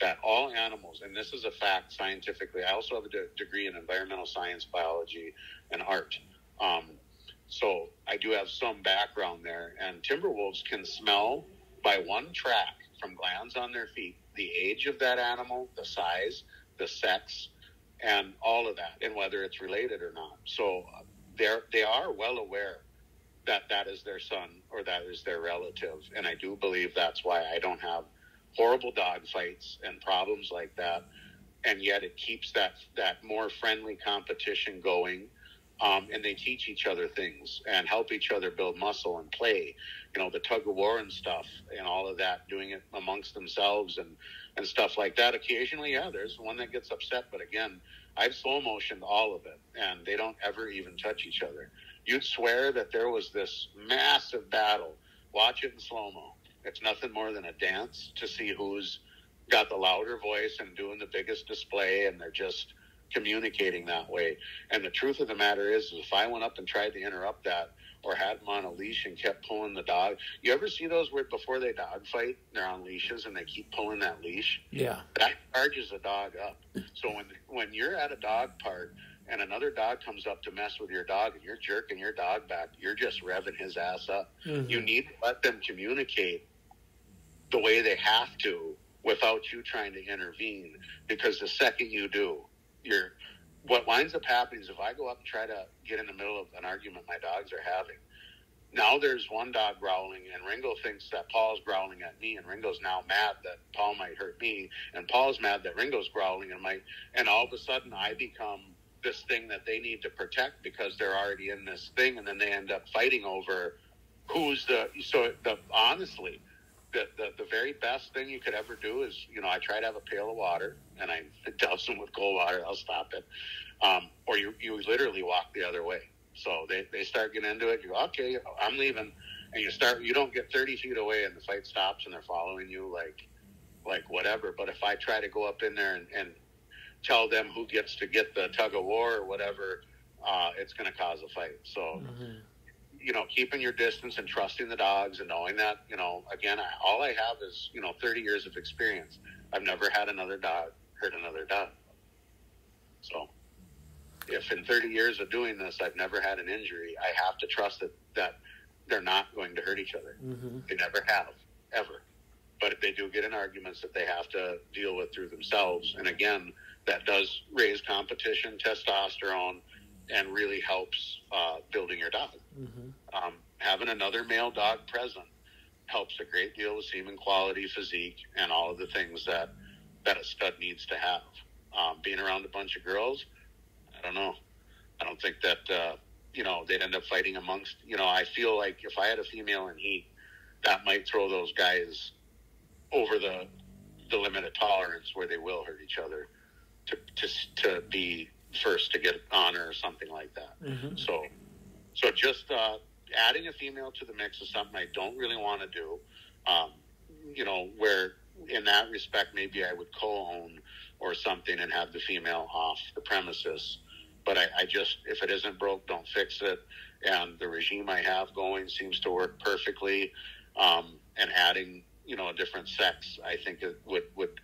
that all animals, and this is a fact scientifically, I also have a de- degree in environmental science, biology, and art. Um, so I do have some background there. And timber wolves can smell by one track from glands on their feet the age of that animal, the size, the sex, and all of that, and whether it's related or not. So uh, they're they are well aware that that is their son or that is their relative, and I do believe that's why I don't have horrible dog fights and problems like that, and yet it keeps that that more friendly competition going. Um, and they teach each other things and help each other build muscle and play. You know, the tug of war and stuff and all of that, doing it amongst themselves and and stuff like that. Occasionally, yeah, there's one that gets upset, but again, I've slow motioned all of it, and they don't ever even touch each other. You'd swear that there was this massive battle. Watch it in slow mo. It's nothing more than a dance to see who's got the louder voice and doing the biggest display, and they're just communicating that way. And the truth of the matter is, is if I went up and tried to interrupt that, or had them on a leash and kept pulling the dog. You ever see those where before they dog fight, they're on leashes and they keep pulling that leash? Yeah. That charges a dog up. So when when you're at a dog park and another dog comes up to mess with your dog and you're jerking your dog back, you're just revving his ass up. Mhm. You need to let them communicate the way they have to without you trying to intervene because the second you do, you're what winds up happening is if I go up and try to get in the middle of an argument my dogs are having, now there's one dog growling, and Ringo thinks that Paul's growling at me, and Ringo's now mad that Paul might hurt me, and Paul's mad that Ringo's growling and might, and all of a sudden I become this thing that they need to protect because they're already in this thing, and then they end up fighting over who's the. So the honestly, the, the the very best thing you could ever do is, you know, I try to have a pail of water and I douse them with cold water. I'll stop it, um, or you you literally walk the other way. So they they start getting into it. You go, okay, I'm leaving, and you start. You don't get 30 feet away and the fight stops and they're following you like like whatever. But if I try to go up in there and, and tell them who gets to get the tug of war or whatever, uh, it's going to cause a fight. So Mhm. You know, keeping your distance and trusting the dogs and knowing that, you know, again, I, all I have is, you know, 30 years of experience. I've never had another dog hurt another dog. So if in 30 years of doing this, I've never had an injury, I have to trust that, that they're not going to hurt each other. Mhm. They never have, ever. But if they do get in arguments that they have to deal with through themselves, and again, that does raise competition, testosterone, and really helps uh, building your dog. Mhm. Um, having another male dog present helps a great deal with semen quality, physique, and all of the things that that a stud needs to have. Um, being around a bunch of girls, I don't know. I don't think that uh, you know they'd end up fighting amongst. You know, I feel like if I had a female in heat, that might throw those guys over the the limit of tolerance where they will hurt each other to to to be first to get honor or something like that. Mhm. So, so just uh, adding a female to the mix is something I don't really want to do. Um, you know, where in that respect, maybe I would co-own or something and have the female off the premises. But I, I just, if it isn't broke, don't fix it. And the regime I have going seems to work perfectly. Um, and adding, you know, a different sex, I think it would would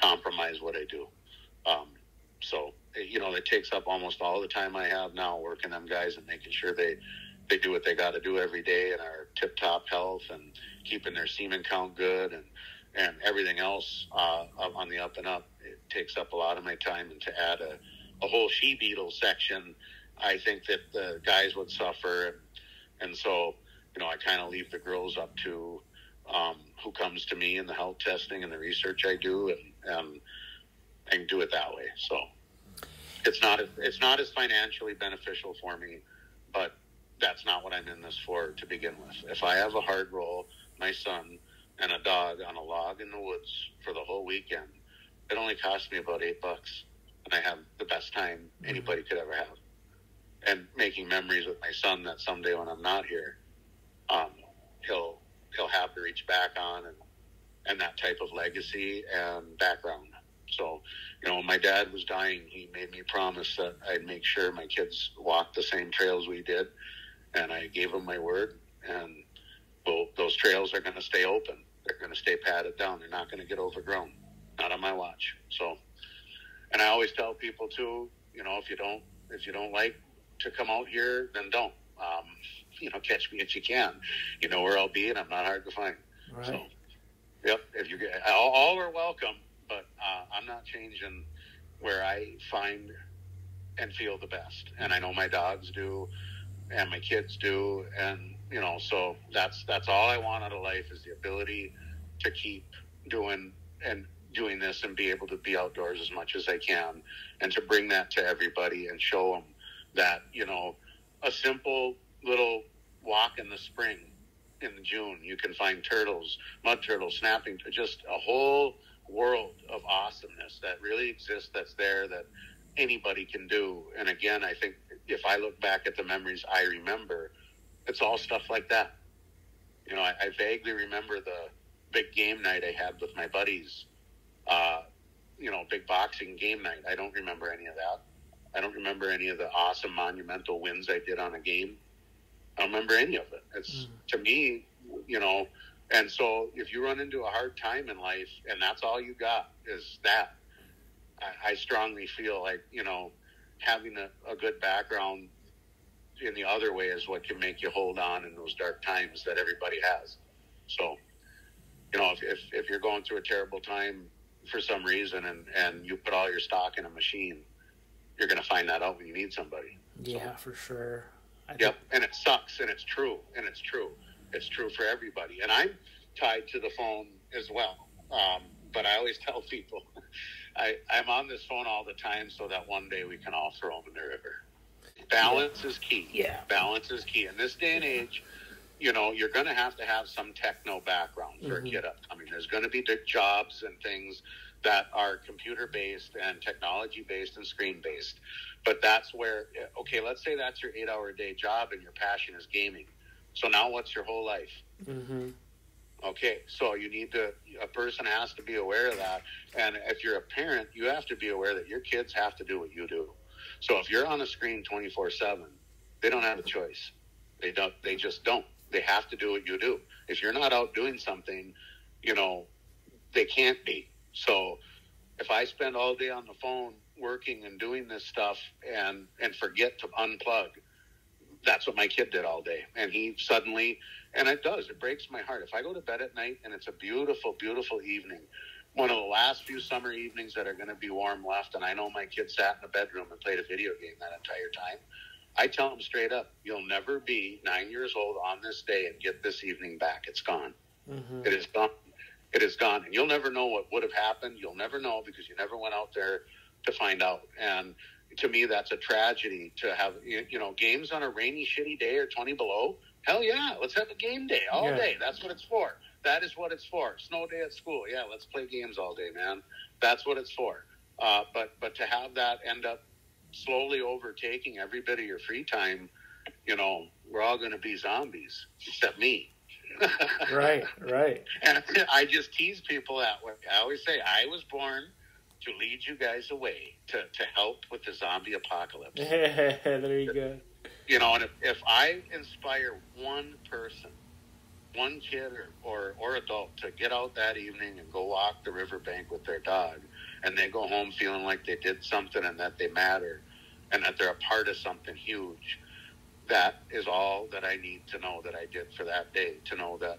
compromise what I do. Um, so, you know, it takes up almost all the time I have now working them guys and making sure they they do what they got to do every day and are tip top health and keeping their semen count good and and everything else uh, on the up and up. It takes up a lot of my time, and to add a, a whole she beetle section, I think that the guys would suffer, and, and so you know I kind of leave the girls up to um, who comes to me in the health testing and the research I do, and and, and do it that way. So it's not it's not as financially beneficial for me, but that's not what I'm in this for to begin with. If I have a hard roll, my son and a dog on a log in the woods for the whole weekend, it only cost me about eight bucks, and I have the best time anybody could ever have. And making memories with my son that someday when I'm not here, um, he'll he'll have to reach back on and and that type of legacy and background. So, you know, my dad was dying, he made me promise that I'd make sure my kids walked the same trails we did, and I gave him my word. And well, those trails are going to stay open. They're going to stay padded down. They're not going to get overgrown. Not on my watch. So, and I always tell people too, you know, if you don't, if you don't like to come out here, then don't. Um, you know, catch me if you can. You know where I'll be, and I'm not hard to find. Right. So, yep. If you get all, all are welcome, I'm not changing where I find and feel the best. And I know my dogs do, and my kids do, and you know, so that's that's all I want out of life is the ability to keep doing and doing this and be able to be outdoors as much as I can, and to bring that to everybody and show them that you know a simple little walk in the spring in June you can find turtles, mud turtles, snapping, just a whole world of awesomeness that really exists that's there that anybody can do. And again, I think if I look back at the memories I remember it's all stuff like that. You know, I, I vaguely remember the big game night I had with my buddies. Uh, you know, big boxing game night. I don't remember any of that. I don't remember any of the awesome monumental wins I did on a game. I don't remember any of it. It's mm. to me, you know, and so if you run into a hard time in life and that's all you got is that, I, I strongly feel like, you know, having a, a good background in the other way is what can make you hold on in those dark times that everybody has. So, you know, if, if, if you're going through a terrible time for some reason and, and you put all your stock in a machine, you're going to find that out when you need somebody. Yeah, so, for sure. I yep. Think... And it sucks and it's true. And it's true. It's true for everybody. And I'm tied to the phone as well. Um, but I always tell people I, I'm on this phone all the time so that one day we can all throw them in the river. Balance yeah. is key. Yeah. Balance is key. In this day and age, you know, you're going to have to have some techno background for mm-hmm. a kid upcoming. There's going to be jobs and things that are computer based and technology based and screen based. But that's where, okay, let's say that's your eight hour a day job and your passion is gaming. So now what's your whole life? Mm-hmm. Okay, so you need to, a person has to be aware of that. And if you're a parent, you have to be aware that your kids have to do what you do. So if you're on a screen 24 7, they don't have a choice. They don't, they just don't. They have to do what you do. If you're not out doing something, you know, they can't be. So if I spend all day on the phone working and doing this stuff and, and forget to unplug, that's what my kid did all day. And he suddenly, and it does, it breaks my heart. If I go to bed at night and it's a beautiful, beautiful evening one of the last few summer evenings that are going to be warm left, and I know my kid sat in the bedroom and played a video game that entire time. I tell them straight up, you'll never be nine years old on this day and get this evening back. It's gone. Mm-hmm. It is gone. It is gone, and you'll never know what would have happened. You'll never know because you never went out there to find out. And to me, that's a tragedy to have you know games on a rainy, shitty day or twenty below. Hell yeah, let's have a game day all yeah. day. That's what it's for that is what it's for. Snow day at school. Yeah, let's play games all day, man. That's what it's for. Uh, but but to have that end up slowly overtaking every bit of your free time, you know, we're all going to be zombies except me. right, right. And I just tease people that way. I always say, I was born to lead you guys away to, to help with the zombie apocalypse. there you go. You know, and if, if I inspire one person, one kid or, or, or adult to get out that evening and go walk the riverbank with their dog, and they go home feeling like they did something and that they matter and that they're a part of something huge, that is all that I need to know that I did for that day, to know that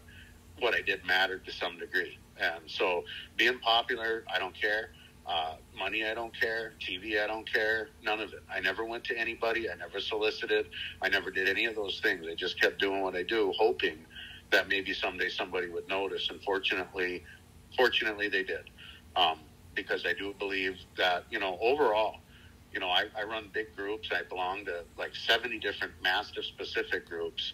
what I did mattered to some degree. And so being popular, I don't care. Uh, money, I don't care. TV, I don't care. None of it. I never went to anybody. I never solicited. I never did any of those things. I just kept doing what I do, hoping that maybe someday somebody would notice. And fortunately, fortunately, they did. Um, because I do believe that, you know, overall, you know, I, I run big groups. I belong to like 70 different mastiff specific groups.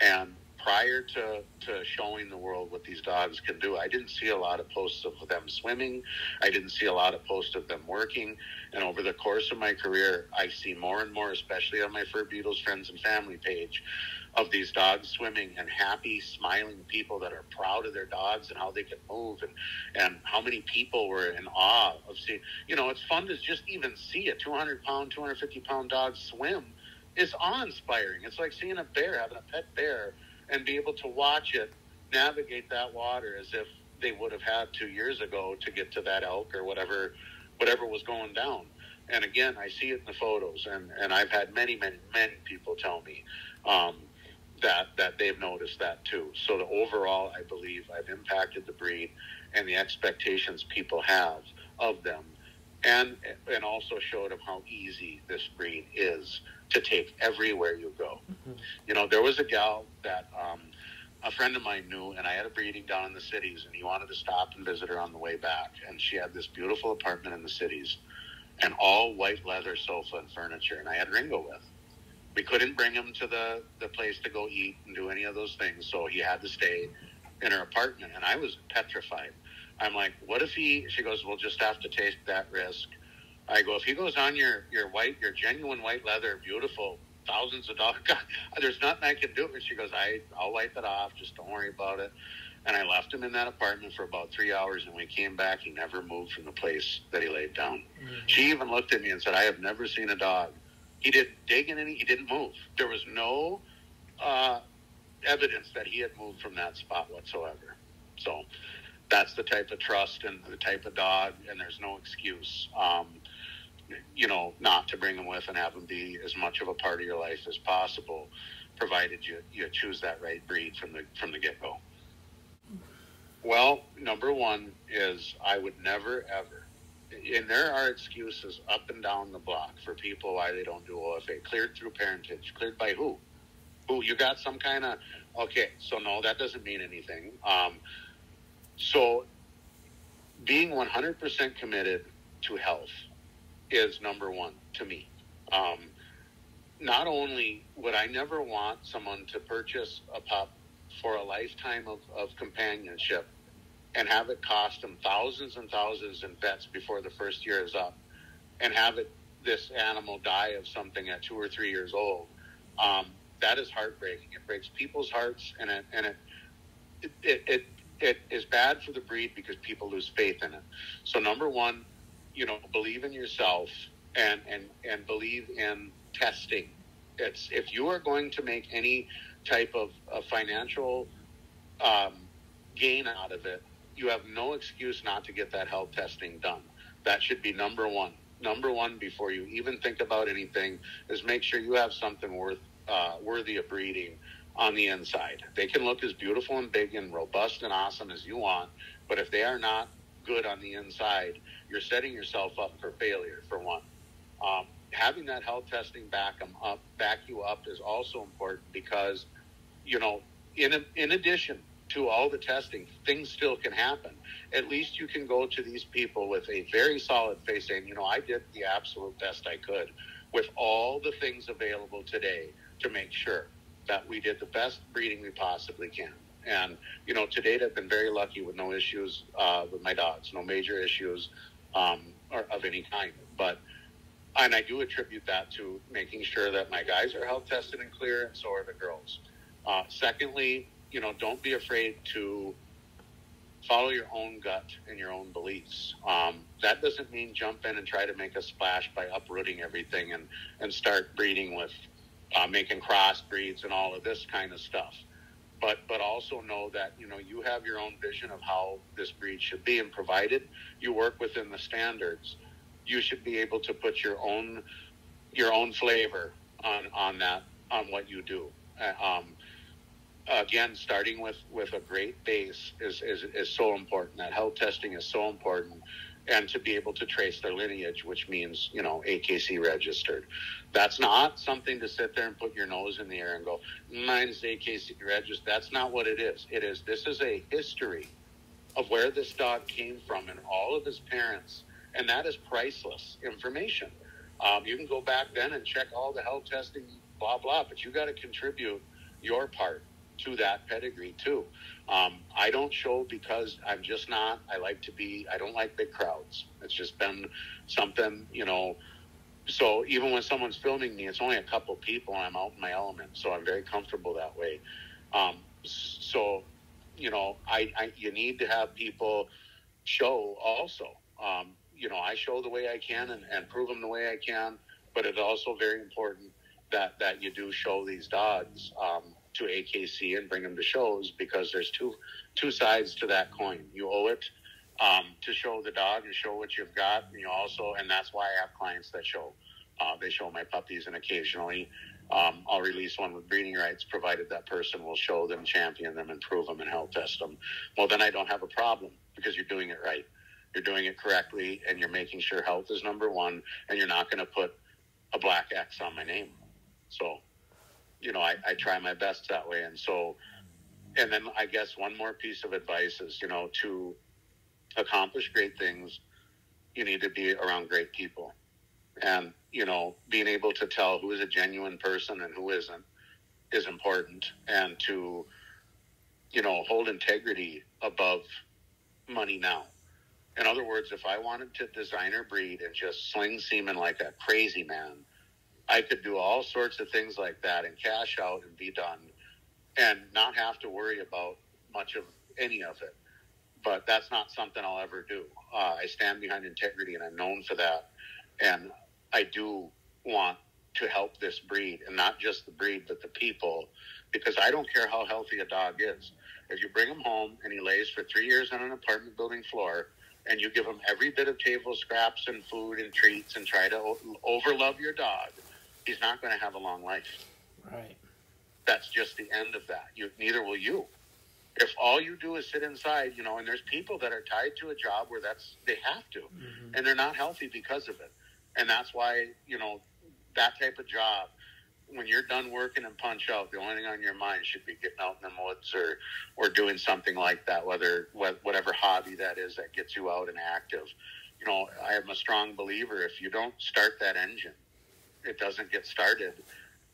And prior to, to showing the world what these dogs can do, I didn't see a lot of posts of them swimming. I didn't see a lot of posts of them working. And over the course of my career, I see more and more, especially on my Fur Beatles Friends and Family page, of these dogs swimming and happy, smiling people that are proud of their dogs and how they can move and, and how many people were in awe of seeing. You know, it's fun to just even see a 200 pound, 250 pound dog swim is awe inspiring. It's like seeing a bear, having a pet bear and be able to watch it navigate that water as if they would have had two years ago to get to that elk or whatever whatever was going down. And again, I see it in the photos, and, and I've had many, many, many people tell me um, that that they've noticed that too. So the overall, I believe I've impacted the breed and the expectations people have of them, and and also showed them how easy this breed is to take everywhere you go. Mm-hmm. You know, there was a gal that um, a friend of mine knew, and I had a breeding down in the cities, and he wanted to stop and visit her on the way back. And she had this beautiful apartment in the cities, and all white leather sofa and furniture. And I had Ringo with. We couldn't bring him to the the place to go eat and do any of those things, so he had to stay in her apartment. And I was petrified. I'm like, what if he? She goes, we'll just have to take that risk I go, if he goes on your, your white, your genuine white leather, beautiful, thousands of dollars, God, there's nothing I can do. And she goes, I, I'll wipe it off. Just don't worry about it. And I left him in that apartment for about three hours. And when he came back, he never moved from the place that he laid down. Mm-hmm. She even looked at me and said, I have never seen a dog. He didn't dig in any, he didn't move. There was no uh, evidence that he had moved from that spot whatsoever. So that's the type of trust and the type of dog, and there's no excuse. Um, you know, not to bring them with and have them be as much of a part of your life as possible, provided you, you choose that right breed from the from the get go. Well, number one is I would never ever, and there are excuses up and down the block for people why they don't do OFA. Cleared through parentage, cleared by who? Who you got some kind of okay? So no, that doesn't mean anything. Um, so being 100% committed to health is number one to me. Um, not only would I never want someone to purchase a pup for a lifetime of, of companionship and have it cost them thousands and thousands in vets before the first year is up and have it this animal die of something at two or three years old um, that is heartbreaking it breaks people's hearts and it and it it, it it it is bad for the breed because people lose faith in it so number one you know, believe in yourself and and and believe in testing. It's if you are going to make any type of, of financial um, gain out of it, you have no excuse not to get that health testing done. That should be number one. Number one before you even think about anything is make sure you have something worth uh, worthy of breeding on the inside. They can look as beautiful and big and robust and awesome as you want, but if they are not good on the inside, you're setting yourself up for failure. For one, um, having that health testing back them up, back you up, is also important because, you know, in in addition to all the testing, things still can happen. At least you can go to these people with a very solid face saying, you know, I did the absolute best I could with all the things available today to make sure that we did the best breeding we possibly can. And, you know, to date, I've been very lucky with no issues uh, with my dogs, no major issues um, of any kind. But and I do attribute that to making sure that my guys are health tested and clear, and so are the girls. Uh, secondly, you know, don't be afraid to follow your own gut and your own beliefs. Um, that doesn't mean jump in and try to make a splash by uprooting everything and, and start breeding with uh, making crossbreeds and all of this kind of stuff. But, but also know that you know you have your own vision of how this breed should be, and provided you work within the standards, you should be able to put your own your own flavor on on that on what you do. Uh, um, again, starting with, with a great base is, is, is so important. That health testing is so important. And to be able to trace their lineage, which means, you know, AKC registered. That's not something to sit there and put your nose in the air and go, mine's AKC registered. That's not what it is. It is, this is a history of where this dog came from and all of his parents. And that is priceless information. Um, you can go back then and check all the health testing, blah, blah, but you got to contribute your part to that pedigree too. Um, I don't show because I'm just not. I like to be. I don't like big crowds. It's just been something, you know. So even when someone's filming me, it's only a couple people, and I'm out in my element. So I'm very comfortable that way. Um, so, you know, I, I you need to have people show also. Um, you know, I show the way I can and, and prove them the way I can, but it's also very important that that you do show these dogs. Um, to AKC and bring them to shows because there's two two sides to that coin. You owe it um, to show the dog and show what you've got. And you also, and that's why I have clients that show. Uh, they show my puppies, and occasionally um, I'll release one with breeding rights, provided that person will show them, champion them, and prove them, and help test them. Well, then I don't have a problem because you're doing it right. You're doing it correctly, and you're making sure health is number one, and you're not going to put a black X on my name. So you know, I, I try my best that way. And so, and then I guess one more piece of advice is, you know, to accomplish great things, you need to be around great people. And, you know, being able to tell who is a genuine person and who isn't is important. And to, you know, hold integrity above money now. In other words, if I wanted to designer breed and just sling semen like a crazy man, I could do all sorts of things like that and cash out and be done and not have to worry about much of any of it. But that's not something I'll ever do. Uh, I stand behind integrity and I'm known for that. And I do want to help this breed and not just the breed, but the people, because I don't care how healthy a dog is. If you bring him home and he lays for three years on an apartment building floor and you give him every bit of table scraps and food and treats and try to overlove your dog, he's not going to have a long life. Right. That's just the end of that. You, neither will you. If all you do is sit inside, you know, and there's people that are tied to a job where that's they have to, mm-hmm. and they're not healthy because of it, and that's why you know that type of job. When you're done working and punch out, the only thing on your mind should be getting out in the woods or, or doing something like that. Whether whatever hobby that is that gets you out and active. You know, I am a strong believer. If you don't start that engine, it doesn't get started,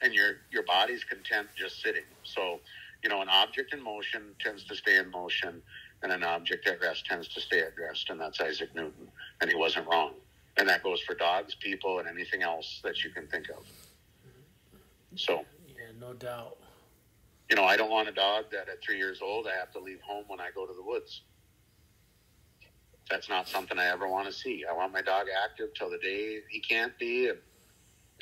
and your your body's content just sitting. So, you know, an object in motion tends to stay in motion, and an object at rest tends to stay at rest, and that's Isaac Newton, and he wasn't wrong. And that goes for dogs, people, and anything else that you can think of. So, yeah, no doubt. You know, I don't want a dog that at three years old I have to leave home when I go to the woods. That's not something I ever want to see. I want my dog active till the day he can't be, and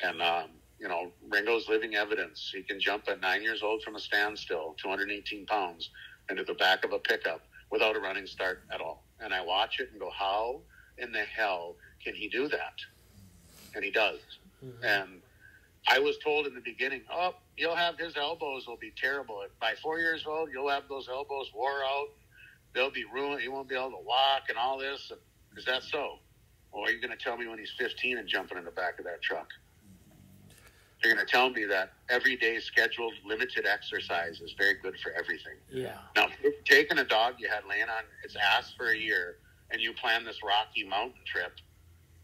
and, um, you know, Ringo's living evidence. He can jump at nine years old from a standstill, 218 pounds, into the back of a pickup without a running start at all. And I watch it and go, how in the hell can he do that? And he does. Mm-hmm. And I was told in the beginning, oh, you'll have his elbows will be terrible. By four years old, you'll have those elbows wore out. They'll be ruined. He won't be able to walk and all this. Is that so? Or are you going to tell me when he's 15 and jumping in the back of that truck? They're going to tell me that every day scheduled limited exercise is very good for everything. Yeah. Now, taking a dog you had laying on its ass for a year and you plan this rocky mountain trip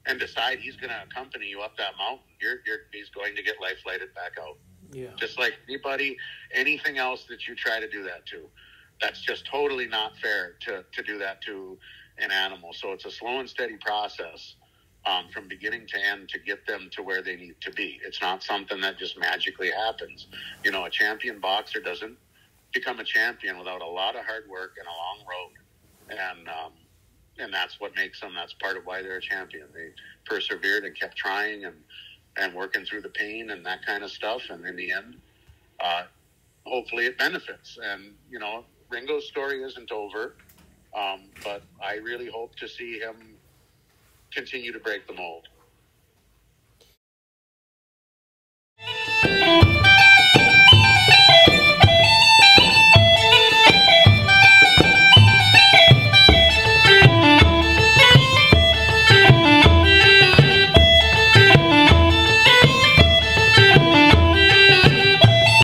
and decide he's going to accompany you up that mountain, you're, you're, he's going to get life lighted back out. Yeah. Just like anybody, anything else that you try to do that to. That's just totally not fair to, to do that to an animal. So it's a slow and steady process um, from beginning to end to get them to where they need to be. It's not something that just magically happens. You know, a champion boxer doesn't become a champion without a lot of hard work and a long road, and um, and that's what makes them. That's part of why they're a champion. They persevered and kept trying and and working through the pain and that kind of stuff, and in the end, uh, hopefully, it benefits. And you know, Ringo's story isn't over, um, but I really hope to see him continue to break the mold.